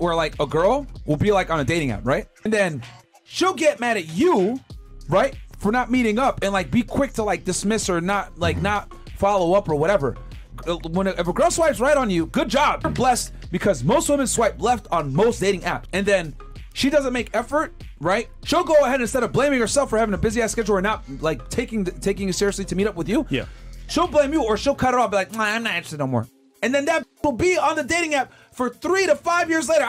where like a girl will be like on a dating app, right? And then she'll get mad at you, right, for not meeting up and like be quick to like dismiss or not like not follow up or whatever. Uh, when a, if a girl swipes right on you, good job. You're blessed because most women swipe left on most dating apps, and then she doesn't make effort, right? She'll go ahead instead of blaming herself for having a busy ass schedule or not like taking taking you seriously to meet up with you. Yeah. She'll blame you or she'll cut it off, be like, nah, I'm not interested no more. And then that will be on the dating app for three to five years later.